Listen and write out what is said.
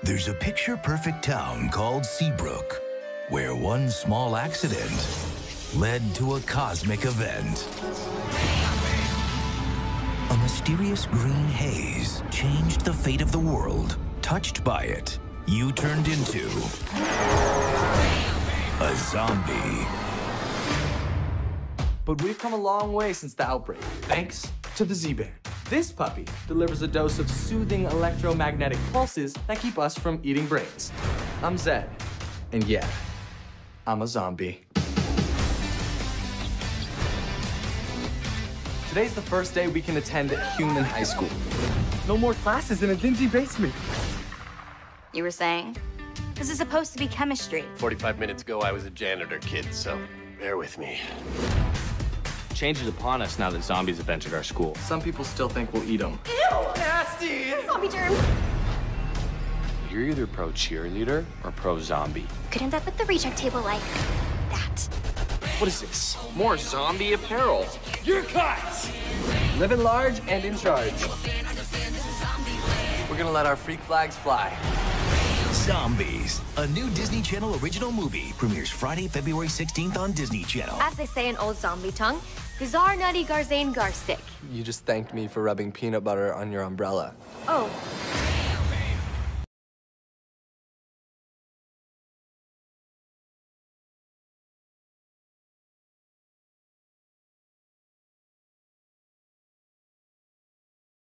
There's a picture perfect town called Seabrook, where one small accident led to a cosmic event. A mysterious green haze changed the fate of the world. Touched by it, you turned into a zombie. But we've come a long way since the outbreak, thanks to the Z-Band. This puppy delivers a dose of soothing electromagnetic pulses that keep us from eating brains. I'm Zed, and yeah, I'm a zombie. Today's the first day we can attend human high school. No more classes in a dingy basement. You were saying? This is supposed to be chemistry. 45 minutes ago, I was a janitor kid, so bear with me. Change is upon us now that zombies have entered our school. Some people still think we'll eat them. Ew! Nasty! Zombie germs. You're either pro cheerleader or pro zombie. Could end up at the reject table like that. What is this? More zombie apparel. You're cut! Living large and in charge. We're gonna let our freak flags fly. Zombies, a new Disney Channel original movie, premieres Friday, February 16th on Disney Channel. As they say in old zombie tongue, Gazar Nutty Garzane Garstick. You just thanked me for rubbing peanut butter on your umbrella. Oh,